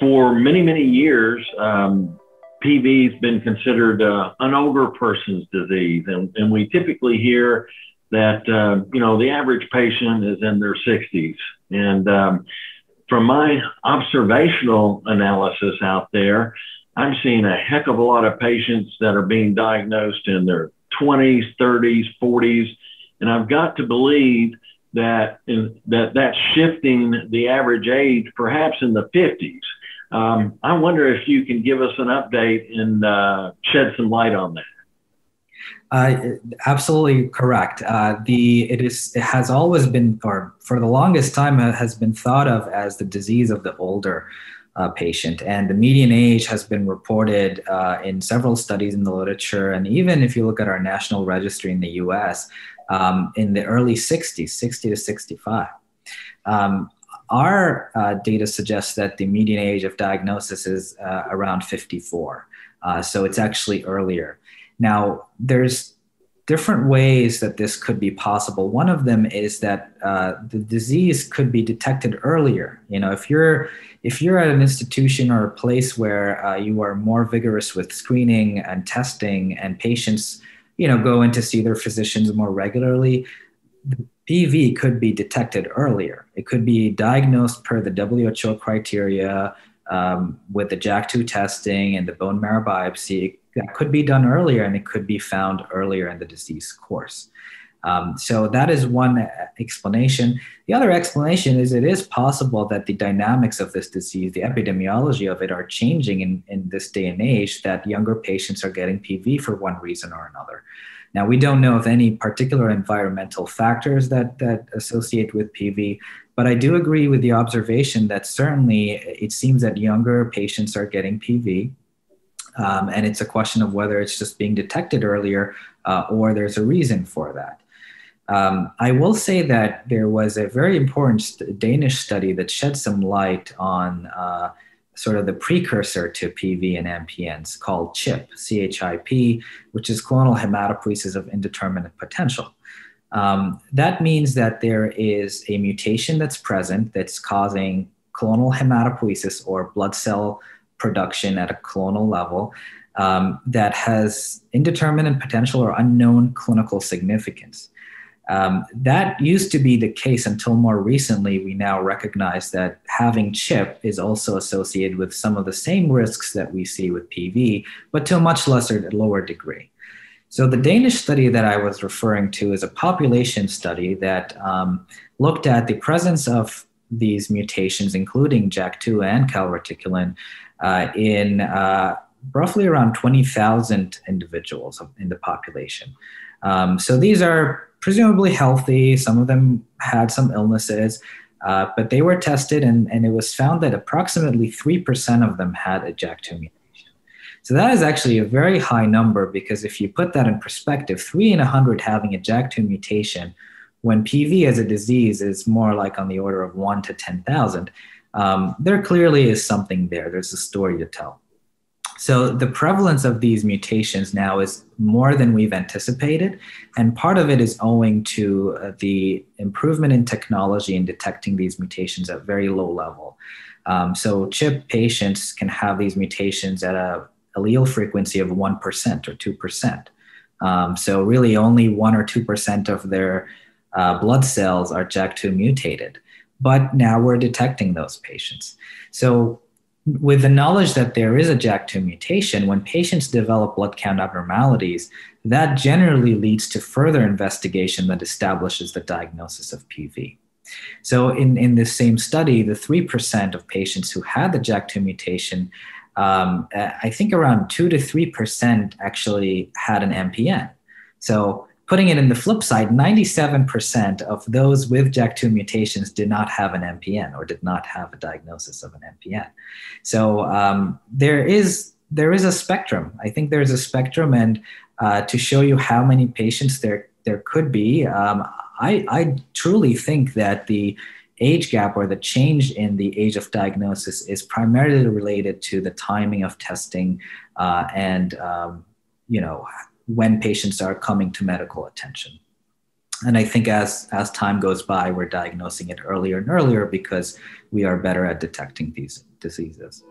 for many, many years, um, PV has been considered uh, an older person's disease, and, and we typically hear that uh, you know the average patient is in their 60s. And um, from my observational analysis out there, I'm seeing a heck of a lot of patients that are being diagnosed in their 20s, 30s, 40s, and I've got to believe that in, that that's shifting the average age, perhaps in the 50s. Um, I wonder if you can give us an update and uh, shed some light on that. Uh, absolutely correct. Uh, the it is it has always been, or for the longest time, has been thought of as the disease of the older uh, patient, and the median age has been reported uh, in several studies in the literature, and even if you look at our national registry in the U.S. Um, in the early 60s, 60 to 65. Um, our uh, data suggests that the median age of diagnosis is around 54. so it's actually earlier. Now, there's different ways that this could be possible. One of them is that uh, the disease could be detected earlier. You know, if you're if you're at an institution or a place where uh, you are more vigorous with screening and testing, and patients, you know, go in to see their physicians more regularly, PV could be detected earlier. It could be diagnosed per the WHO criteria um, with the JAK2 testing and the bone marrow biopsy that could be done earlier and it could be found earlier in the disease course. Um, so that is one explanation. The other explanation is it is possible that the dynamics of this disease, the epidemiology of it, are changing in, in this day and age, that younger patients are getting PV for one reason or another. Now, we don't know of any particular environmental factors that, that associate with PV, but I do agree with the observation that certainly it seems that younger patients are getting PV. Um, and it's a question of whether it's just being detected earlier uh, or there's a reason for that. Um, I will say that there was a very important Danish study that shed some light on uh, sort of the precursor to PV and MPNs called CHIP, CHIP, which is clonal hematopoiesis of indeterminate potential. Um, that means that there is a mutation that's present that's causing clonal hematopoiesis or blood cell production at a clonal level um, that has indeterminate potential or unknown clinical significance. Um, that used to be the case until more recently. We now recognize that having CHIP is also associated with some of the same risks that we see with PV, but to a much lesser, lower degree. So, the Danish study that I was referring to is a population study that um, looked at the presence of these mutations, including JAK2 and calreticulin, uh, in uh, roughly around 20,000 individuals in the population. Um, so these are presumably healthy. Some of them had some illnesses, uh, but they were tested, and, and it was found that approximately 3% of them had a JAK2 mutation. So that is actually a very high number because if you put that in perspective, 3 in 100 having a JAK2 mutation, when PV as a disease is more like on the order of 1 to 10,000, um, there clearly is something there. There's a story to tell. So the prevalence of these mutations now is more than we've anticipated, and part of it is owing to uh, the improvement in technology in detecting these mutations at very low level. Um, so CHIP patients can have these mutations at a allele frequency of 1% or 2%. Um, so really only 1 or 2% of their uh, blood cells are JAK2 mutated but now we're detecting those patients. So, with the knowledge that there is a JAK2 mutation, when patients develop blood count abnormalities, that generally leads to further investigation that establishes the diagnosis of PV. So, in, in this same study, the 3% of patients who had the JAK2 mutation, um, I think around 2 to 3% actually had an MPN. So, Putting it in the flip side, 97% of those with JAK2 mutations did not have an MPN or did not have a diagnosis of an MPN. So um, there is there is a spectrum. I think there's a spectrum, and uh, to show you how many patients there there could be, um, I, I truly think that the age gap or the change in the age of diagnosis is primarily related to the timing of testing uh, and um, you know when patients are coming to medical attention. And I think as, as time goes by, we're diagnosing it earlier and earlier because we are better at detecting these, diseases.